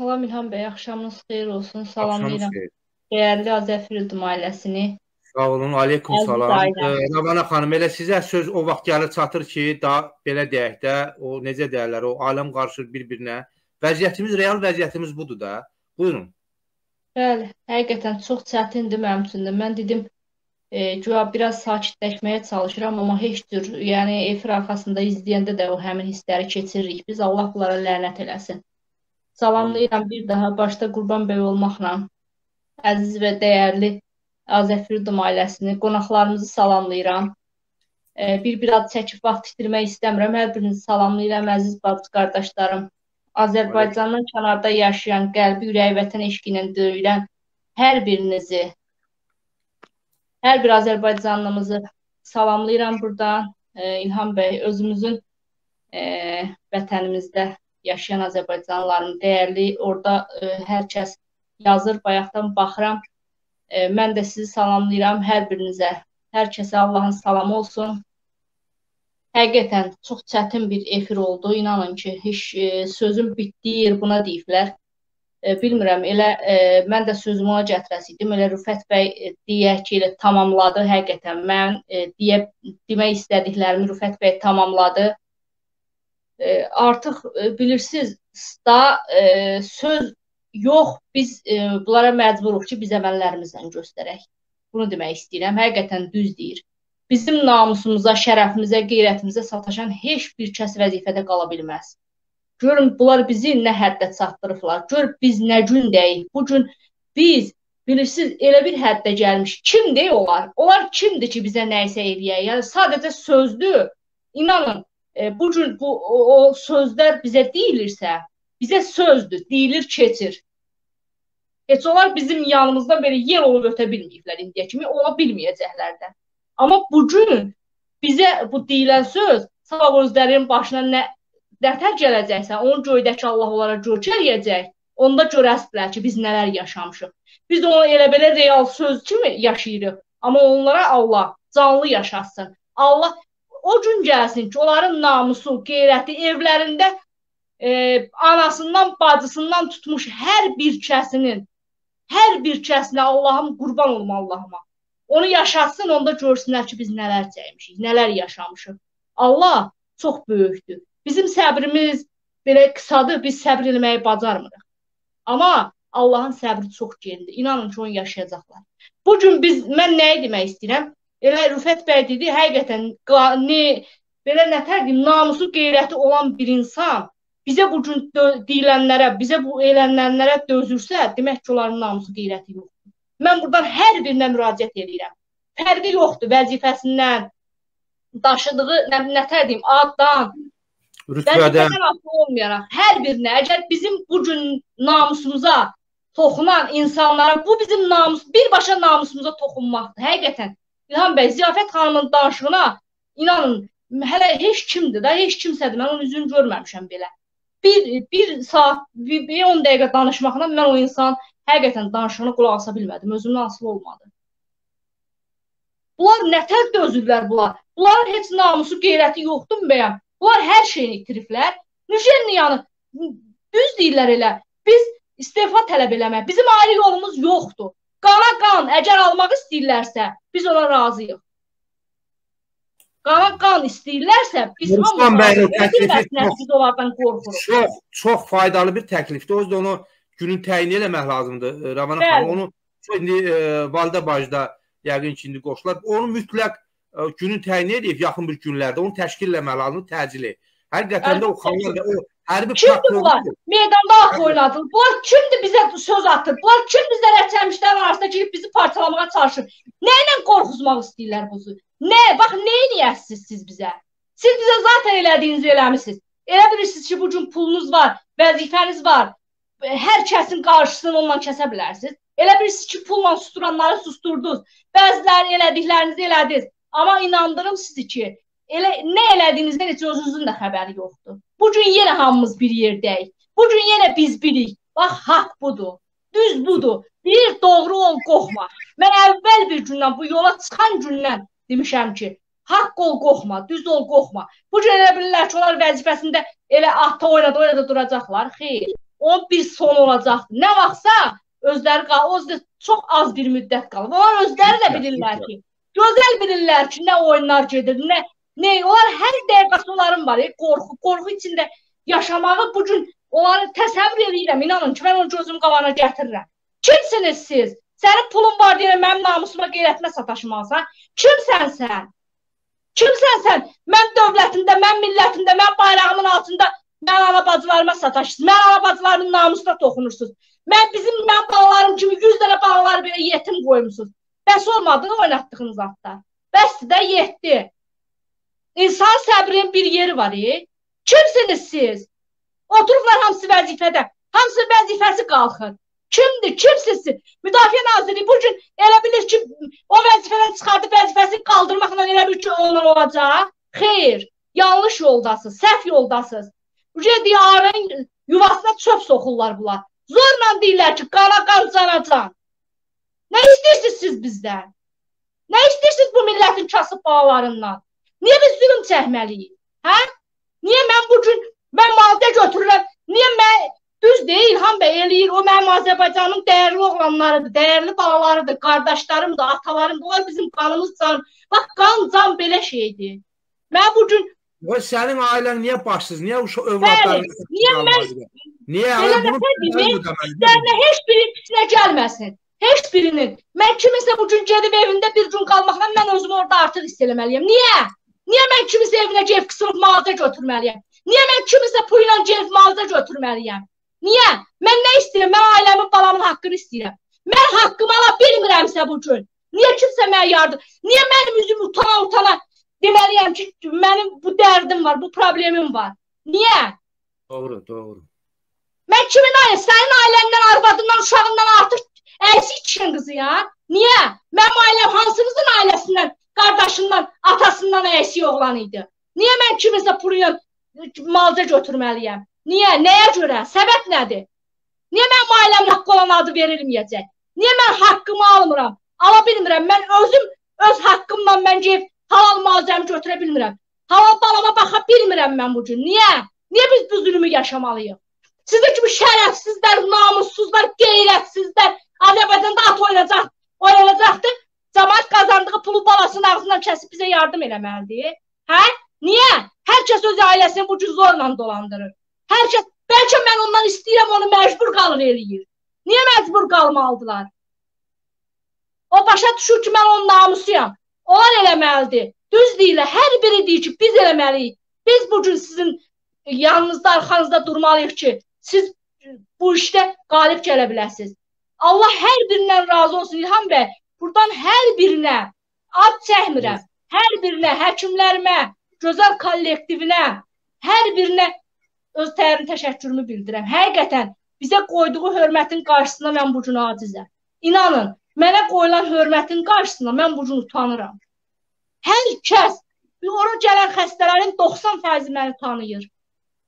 Salam İlham bəy, axşamınız xeyir olsun. Salamlayıram dəyərli Azəfirdim ailəsini. Sağ olun, aleykum Əziz salam. Ravana xanım, elə sizə söz o vaxt gəlir çatır ki, da belə deyək də, o necə deyirlər, o aləm qarışır bir-birinə. Vəziyyətimiz, real vəziyyətimiz budur da. Buyurun. Bəli, həqiqətən çox çətindir mənim üçün də. Mən dedim, e, güya biraz sakitləşməyə çalışıram, amma heç cür, yəni efir arxasında izləyəndə də o həmin hissləri keçiririk. Biz Allah bunlara lənət eləsin. Salamlayıram bir daha başda Qurban bəy olmaqla əziz və dəyərli Azəfirdim ailəsini, qonaqlarımızı salamlayıram. E, bir-bir ad çəkib vaxt itirmək istəmirəm. Hər birinizi salamlayıram əziz bacı qardaşlarım. Azərbaycandan kənarda yaşayan, qəlbi, ürəyi vətən eşqi ilə döyülən hər birinizi, hər bir Azərbaycanlımızı salamlayıram buradan. E, İlham bəy, özümüzün e, vətənimizdə yaşayan Azərbaycanlıların dəyərli, orada e, hər kəs yazır, bayaqdan baxıram. E, mən də sizi salamlayıram hər birinizə. Hər kəsə Allahın salamı olsun. Həqiqətən çox çətin bir efir oldu. İnanın ki, heç e, sözüm bitdiyi yer buna deyiblər. E, bilmirəm, elə e, mən də sözümü ona gətirəsiydim. Elə Rüfət bəy e, deyək ki, elə tamamladı həqiqətən. Mən e, deyə demək istədiklərimi Rüfət bəy tamamladı. E, artıq e, bilirsiniz, da e, söz yox, biz e, bunlara məcburuq ki, biz əməllərimizlə göstərək. Bunu demək istəyirəm. Həqiqətən düz deyir. Bizim namusumuza, şərəfimizə, qeyrətimizə sataşan heç bir kəs vəzifədə qala bilməz. Görün bunlar bizi nə həddə çatdırıblar. Gör biz nə gündəyik. Bu gün biz bilirsiniz elə bir həddə gəlmiş. Kimdir onlar? Onlar kimdir ki, bizə nə isə eləyək? Yəni sadəcə sözdür. İnanın, e, bu gün bu o, o sözlər bizə deyilirsə, bizə sözdür, deyilir, keçir. Heç onlar bizim yanımızda belə yer olub ötə bilməyiblər indiyə kimi, ola bilməyəcəklər də. Amma bu gün bizə bu deyilən söz sağ özlərinin başına nə nətər gələcəksə, onu göydəki Allah onlara görk eləyəcək. Onda görəsizlər ki, biz nələr yaşamışıq. Biz onu elə belə real söz kimi yaşayırıq. Amma onlara Allah canlı yaşatsın. Allah o gün gəlsin ki, onların namusu, qeyrəti evlərində e, anasından, bacısından tutmuş hər bir kəsinin, hər bir kəsinə Allahım qurban olma Allahıma. Onu yaşatsın, onda görsünlər ki, biz nələr çəkmişik, nələr yaşamışıq. Allah çox böyükdür. Bizim səbrimiz belə qısadır, biz səbr etməyi bacarmırıq. Amma Allahın səbri çox gendir. İnanın ki, onu yaşayacaqlar. Bu gün biz mən nəyi demək istəyirəm? Elə Rüfət bəy dedi, həqiqətən ne belə nətər deyim, namusu, qeyrəti olan bir insan bizə bu gün deyilənlərə, bizə bu elənənlərə dözürsə, demək ki, onların namusu, qeyrəti yoxdur. Mən buradan hər birinə müraciət edirəm. Fərqi yoxdur vəzifəsindən, daşıdığı nə, nətər deyim, addan, rütbədən olmayaraq hər birinə əgər bizim bu gün namusumuza toxunan insanlara bu bizim namus birbaşa namusumuza toxunmaqdır. Həqiqətən İlham bəy Ziyafət xanımın danışığına inanın hələ heç kimdir da, heç kimsədir. Mən onun üzünü görməmişəm belə. Bir bir saat, bir, bir 10 dəqiqə danışmaqla mən o insan həqiqətən danışığına qulaq asa bilmədim. Özümdən asılı olmadı. Bunlar nətər dözürlər bunlar? Bunların heç namusu, qeyrəti yoxdur bəyəm. Bunlar hər şeyini itiriblər. Nüjenniyanı düz deyirlər elə. Biz istefa tələb eləmək. Bizim ayrı yolumuz yoxdur. Qana qan, əgər almaq istəyirlərsə, biz ona razıyıq. Qana qan istəyirlərsə, biz hamımız təklifi biz onlardan qorxuruq. Çox, çox faydalı bir təklifdir. O yüzden onu günün təyin eləmək lazımdır e, Ravana xanım. Onu indi e, Valdə Bacda yəqin ki, indi qoşular. Onu mütləq e, günün təyin edib yaxın bir günlərdə onu təşkil etmək lazımdır, təcili. Həqiqətən də o xanlar o hərbi Kimdir bunlar? Meydanda at oynadır. Bunlar kimdir bizə söz atır? Bunlar kim bizə bizi çalışır? Nə ilə qorxuzmaq istəyirlər buzu? Nə? Bax, nə edəsiniz siz bizə? Siz bizə zaten elədiyinizi eləmisiniz. Elə bilirsiniz ki, bu gün pulunuz var, vəzifəniz var hər kəsin qarşısını onunla kəsə bilərsiniz. Elə bilirsiniz ki, pulla susturanları susturdunuz. Bəziləri elədiklərinizi elədiniz. Amma inandırım sizi ki, elə nə elədiyinizdən heç özünüzün də xəbəri yoxdur. Bu gün yenə hamımız bir yerdəyik. Bu gün yenə biz birik. Bax, haqq budur. Düz budur. Bir doğru ol, qorxma. Mən əvvəl bir gündən bu yola çıxan gündən demişəm ki, haqq ol, qorxma, düz ol, qorxma. Bu gün elə bilirlər ki, onlar vəzifəsində elə ata oynadı, oynadı duracaqlar. Xeyr. onun bir son olacaqdır. Nə vaxtsa özləri qal, özdə çox az bir müddət qalıb. Onlar özləri də bilirlər ki, gözəl bilirlər ki, nə oyunlar gedir, nə nə onlar hər dəqiqəsi onların var, e, qorxu, qorxu içində yaşamağı bu gün onları təsəvvür edirəm. İnanın ki, mən onu gözüm qabağına gətirirəm. Kimsiniz siz? Sənin pulun var deyə mənim namusuma, qeyrətimə sataşmalısan. Kimsən sən? Kimsən sən? Mən dövlətimdə, mən millətimdə, mən bayrağımın altında mən ana bacılarıma sataşırsınız. Mən ana bacılarımın namusuna toxunursunuz. Mən bizim mən balalarım kimi 100 dənə balalar belə yetim qoymusunuz. Bəs olmadı oynatdığınız atlar. Bəs də yetdi. İnsan səbrinin bir yeri var. E? Kimsiniz siz? Oturublar hamısı vəzifədə. Hamısı vəzifəsi qalxır. Kimdir? Kimsiz? Müdafiə Naziri bu gün elə bilir ki, o vəzifədən çıxardıb vəzifəsini qaldırmaqla elə bilir ki, ondan olacaq. Xeyr, yanlış yoldasınız, səhv yoldasınız. Uca diyarın yuvasına çöp soxurlar bunlar. Zorla deyirlər ki, qana qan cana can. Nə istəyirsiniz siz bizdən? Nə istəyirsiniz bu millətin kasıb balalarından? Niyə biz zülm çəkməliyik? Hə? Niyə mən bu gün mən malda götürürəm? Niyə mən Düz deyil, İlham bəy eləyir. O mənim Azərbaycanın dəyərli oğlanlarıdır, dəyərli balalarıdır, qardaşlarımdır, atalarımdır. Onlar bizim qanımız can. Bax, qan can belə şeydir. Mən bu gün O sənin ailən niyə başsız? Niyə uşaq övladların? Niyə mən Niyə elə bunu Səninə heç biri pisinə gəlməsin. Heç birinin. Mən kiminsə bu gün gedib evində bir gün qalmaqla mən özümü orada artıq hiss eləməliyəm. Niyə? Niyə mən kiminsə evinə gəlib qısılıb mağaza götürməliyəm? Niyə mən kiminsə pulu ilə gəlib mağaza götürməliyəm? Niyə? Mən nə istəyirəm? Mən ailəmin, balamın haqqını istəyirəm. Mən haqqımı ala bilmirəmsə bu gün. Niyə kimsə mənə yardım? Niyə mənim üzüm utana-utana deməliyəm ki, mənim bu dərdim var, bu problemim var. Niyə? Doğru, doğru. Mən kimin ailə? Sənin ailəndən, arvadından, uşağından artıq əksik kişinin qızıyam. Niyə? Mənim ailəm hansınızın ailəsindən, qardaşından, atasından əksik oğlan idi? Niyə mən kiminsə puluyla malca götürməliyəm? Niyə? Nəyə görə? Səbəb nədir? Niyə mənim ailəmin haqqı olan adı verilməyəcək? Niyə mən haqqımı almıram? Ala bilmirəm. Mən özüm öz haqqımla mən gəlib halal malzəmi götürə bilmirəm. Halal balama baxa bilmirəm mən bu gün. Niyə? Niyə biz bu zülmü yaşamalıyıq? Sizin kimi şərəfsizlər, namussuzlar, qeyrətsizlər Azərbaycanda at oynayacaq, oynayacaqdı. Cəmaət qazandığı pulu balasının ağzından kəsib bizə yardım eləməlidir. Hə? Niyə? Hər kəs öz ailəsini bu gün zorla dolandırır. Hər kəs, bəlkə mən ondan istəyirəm, onu məcbur qalır eləyir. Niyə məcbur qalmalıdılar? O başa düşür ki, mən onun namusuyam. Onlar eləməlidir. Düz deyirlər. Hər biri deyir ki, biz eləməliyik. Biz bu gün sizin yanınızda, arxanızda durmalıyıq ki, siz bu işdə qalib gələ biləsiniz. Allah hər birindən razı olsun İlham bəy. Burdan hər birinə ad çəkmirəm. Hər birinə, həkimlərimə, gözəl kollektivinə, hər birinə öz dərin təşəkkürümü bildirirəm. Həqiqətən bizə qoyduğu hörmətin qarşısında mən bu gün acizəm. İnanın, mənə qoyulan hörmətin qarşısında mən bu gün utanıram. Hər kəs, ora gələn xəstələrin 90% məni tanıyır.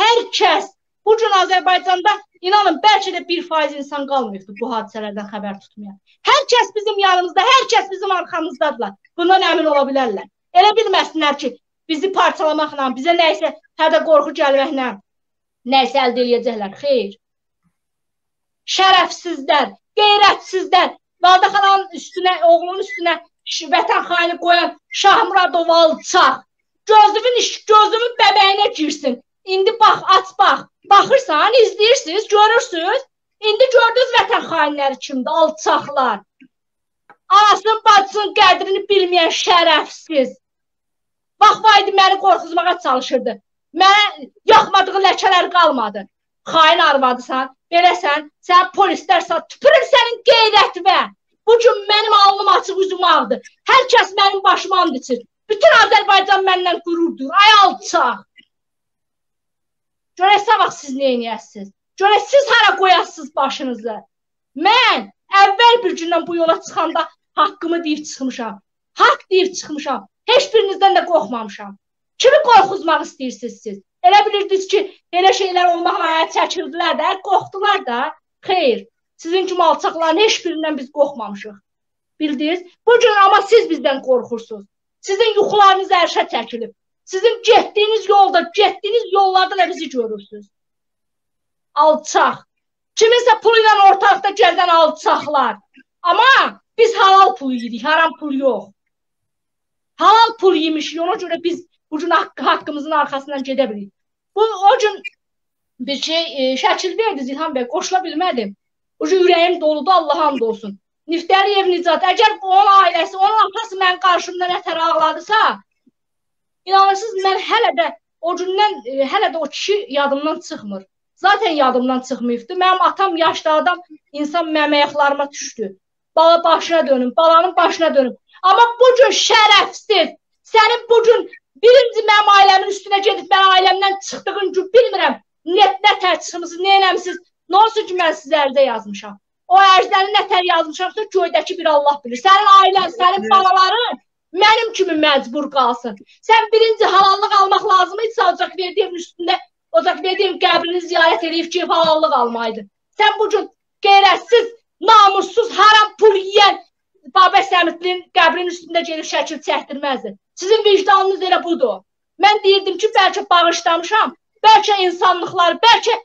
Hər kəs bu gün Azərbaycanda inanın bəlkə də 1% insan qalmayıbdı bu hadisələrdən xəbər tutmayan. Hər kəs bizim yanımızda, hər kəs bizim arxamızdadılar. Bundan əmin ola bilərlər. Elə bilməsinlər ki, bizi parçalamaqla, bizə nəyisə hədə qorxu gəlməklə nəsə əldə eləyəcəklər. Xeyr. Şərəfsizlər, qeyrətsizlər, Valide xalanın üstünə, oğlunun üstünə vətən xaini qoyan Şahmuradov alçaq. Gözümün iş, gözümün bəbəyinə girsin. İndi bax, aç bax. Baxırsan, izləyirsiniz, görürsüz. İndi gördünüz vətən xainləri kimdir? Alçaqlar. Anasının, bacısının qədrini bilməyən şərəfsiz. Bax, vaydı məni qorxuzmağa çalışırdı. Mənə yaxmadığı ləkələr qalmadı. Xain arvadısan, beləsən, sən polislərsən, tüpürüm sənin qeyrətinə. Bu gün mənim alnım açıq, üzüm ağdır. Hər kəs mənim başıma and içir. Bütün Azərbaycan məndən qürurdur. Ay alçaq. Görək sabah siz nə edəsiniz? Görək siz hara qoyasınız başınızı? Mən əvvəl bir gündən bu yola çıxanda haqqımı deyib çıxmışam. Haqq deyib çıxmışam. Heç birinizdən də qorxmamışam. Kimi qorxuzmaq istəyirsiniz siz? Elə bilirdiniz ki, elə şeylər olmaqla ayət çəkildilər də, qorxdular da. Xeyr, sizin kimi alçaqların heç birindən biz qorxmamışıq. Bildiniz? Bu gün amma siz bizdən qorxursunuz. Sizin yuxularınız ərşə çəkilib. Sizin getdiyiniz yolda, getdiyiniz yollarda da bizi görürsünüz. Alçaq. Kiminsə pulu ilə ortalıqda gəldən alçaqlar. Amma biz halal pul yedik, haram pul yox. Halal pul yemişik, ona görə biz bu gün haqq haqqımızın arxasından gedə bilirik. Bu o gün bir şey e, şəkil verdi Zilhan bəy, qoşula bilmədim. O gün ürəyim doludu, Allah hamd olsun. Niftəliyev Nicat, əgər onun ailəsi, onun atası mənim qarşımda nətər ağladısa, inanırsınız mən hələ də o gündən e, hələ də o kişi yadımdan çıxmır. Zaten yadımdan çıxmayıbdı. Mənim atam yaşlı adam, insan mənim ayaqlarıma düşdü. Bala başına dönüm, balanın başına dönüm. Amma bu gün şərəfsiz, sənin bu gün birinci mənim ailəmin üstünə gedib mən ailəmdən çıxdığın gün bilmirəm, nə, nə tər çıxmısınız, nə eləmisiniz, nə olsun ki, mən sizə ərzə yazmışam. O ərzəni nə tər yazmışamsa, göydəki bir Allah bilir. Sənin ailən, sənin balaların mənim kimi məcbur qalsın. Sən birinci halallıq almaq lazım idi, sadəcə verdiyin üstündə, ocaq verdiyin qəbrini ziyarət edib ki, halallıq almaydı. Sən bu gün qeyrətsiz, namussuz, haram pul yeyən Babək Səmitlinin qəbrinin üstündə gedib şəkil çəkdirməzdi. Sizin vicdanınız elə budur. Mən deyirdim ki, bəlkə bağışlamışam, bəlkə insanlıqlar, bəlkə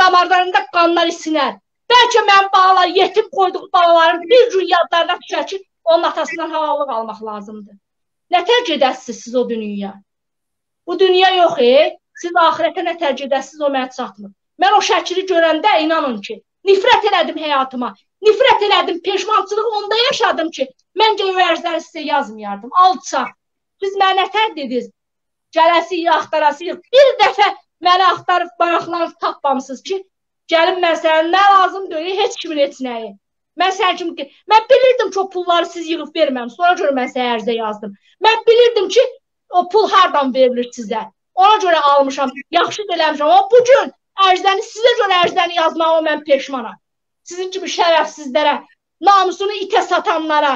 damarlarında qanlar isinər. Bəlkə mənim balalar, yetim qoyduğum balaların bir gün yadlarına düşər ki, onun atasından halallıq almaq lazımdır. Nətər gedəsiniz siz o dünyaya? Bu dünya yox, e? Siz axirətə nətər gedəsiniz, o mənə çatmır. Mən o şəkili görəndə inanın ki, nifrət elədim həyatıma. Nifrət elədim, peşmançılığı onda yaşadım ki, məncə o ərzləri sizə yazmayardım. Alçaq. Siz mənə nətər dediniz? Gələsiyik, axtarasıyıq. Bir dəfə məni axtarıb maraqlanıb tapmamısınız ki, gəlin mən sənə nə lazım deyil, heç kimin heç nəyi. Mən sən kimi ki, mən bilirdim ki, o pulları siz yığıb verməm. Sonra görə mən sizə ərizə yazdım. Mən bilirdim ki, o pul hardan verilir sizə. Ona görə almışam, yaxşı eləmişəm. Amma bu gün ərzəni sizə görə ərzəni yazmağa mən peşmanam sizin kimi şərəfsizlərə, namusunu itə satanlara,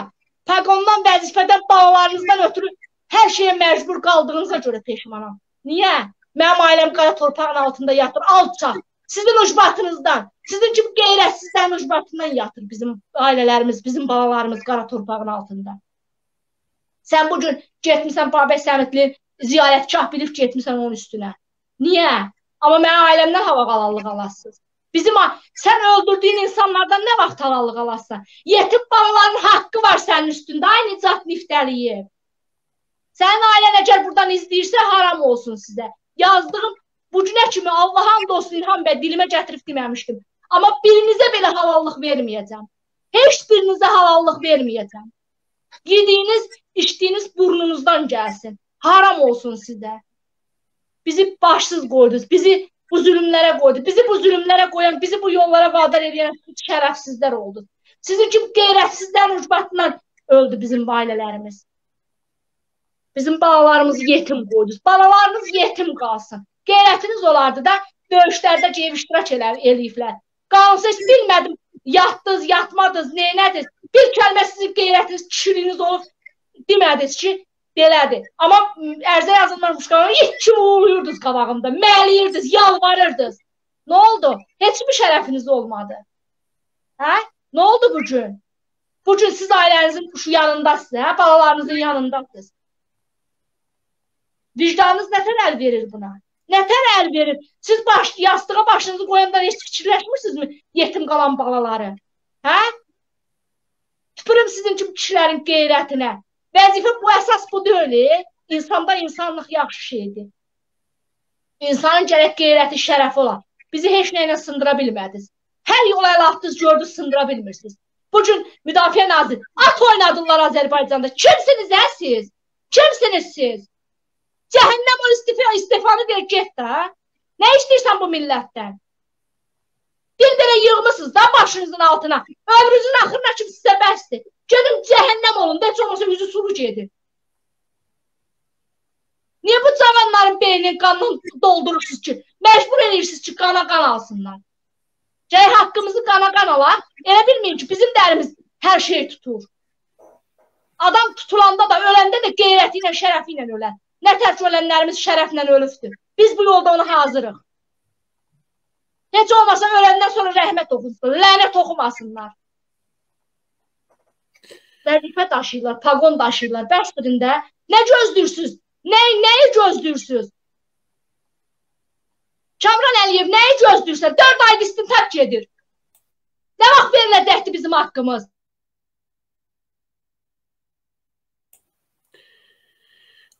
paqondan, vəzifədən, balalarınızdan ötürü hər şeyə məcbur qaldığınıza görə peşmanam. Niyə? Mənim ailəm qara torpağın altında yatır, alçaq. Sizin ucbatınızdan, sizin kimi qeyrətsizlərin ucbatından yatır bizim ailələrimiz, bizim balalarımız qara torpağın altında. Sən bu gün getmisən Babək Səmitlin ziyarətgah bilib getmisən onun üstünə. Niyə? Amma mənim ailəmdən hava qalallıq alasınız. Bizim sən öldürdüyün insanlardan nə vaxt halallıq alarsan? Yetim balaların haqqı var sənin üstündə. Ay Nicat Niftəliyev. Sənin ailən əgər buradan izləyirsə haram olsun sizə. Yazdığım bu günə kimi Allah and olsun İlham bəy dilimə gətirib deməmişdim. Amma birinizə belə halallıq verməyəcəm. Heç birinizə halallıq verməyəcəm. Yediyiniz, içdiyiniz burnunuzdan gəlsin. Haram olsun sizə. Bizi başsız qoydunuz. Bizi bu zülmlərə qoydu. Bizi bu zülmlərə qoyan, bizi bu yollara vadar edən şərəfsizlər oldu. Sizin kimi qeyrətsizlərin ucbatından öldü bizim ailələrimiz. Bizim balalarımızı yetim qoydunuz. Balalarınız yetim qalsın. Qeyrətiniz olardı da döyüşlərdə gəlib iştirak elər, eləyiblər. Qanunsuz bilmədim, yatdınız, yatmadınız, neynədiniz? Bir kəlmə sizin qeyrətiniz, kişiliyiniz olub demədiniz ki, belədir. Amma ərzə yazılmış qanun it kimi uğurluyurdunuz qabağımda, məliyirdiniz, yalvarırdınız. Nə oldu? Heç bir şərəfiniz olmadı. Hə? Nə oldu bu gün? Bu gün siz ailənizin şu yanındasınız, hə? Balalarınızın yanındasınız. Vicdanınız nətər əl verir buna? Nətər əl verir? Siz baş, yastığa başınızı qoyanda heç fikirləşmirsinizmi yetim qalan balaları? Hə? Tüpürüm sizin kimi kişilərin qeyrətinə. Vəzifə bu əsas bu deyil. İnsanda insanlıq yaxşı şeydir. İnsanın gərək qeyrəti, şərəfi olar. Bizi heç nə ilə sındıra bilmədiniz. Hər yola əl atdınız, gördünüz, sındıra bilmirsiniz. Bu gün Müdafiə Naziri at oynadılar Azərbaycanda. Kimsiniz hə siz? Kimsiniz siz? Cəhənnəm o istifa, istifanı ver get də. Nə istəyirsən bu millətdən? Bir dənə yığmısınız da başınızın altına. Ömrünüzün axırına kimi sizə bəsdir. Gedin cəhənnəm olun da heç olmasa üzü sulu gedin. Niyə bu cavanların beynini qanla doldurursunuz ki? Məcbur edirsiniz ki, qana qan alsınlar. Gəl haqqımızı qana qan alaq. Elə bilməyin ki, bizim dərimiz hər şey tutur. Adam tutulanda da, öləndə də qeyrəti ilə, şərəfi ilə ölər. Nə tər ki, ölənlərimiz şərəflə ölübdür. Biz bu yolda ona hazırıq. Heç olmasa öləndən sonra rəhmət oxunsun, lənət oxumasınlar vəzifə daşıyırlar, paqon daşıyırlar. Bəsdirin də. Nə gözləyirsiniz? Nə, nəyi gözləyirsiniz? Kamran Əliyev nəyi gözləyirsən? 4 aydır istintaq gedir. Nə vaxt veriləcəkdi bizim haqqımız?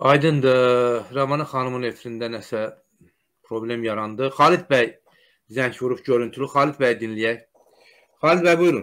Aydındır. Ramana xanımın efirində nəsə problem yarandı. Xalid bəy zəng vurub görüntülü. Xalid bəy dinləyək. Xalid bəy buyurun.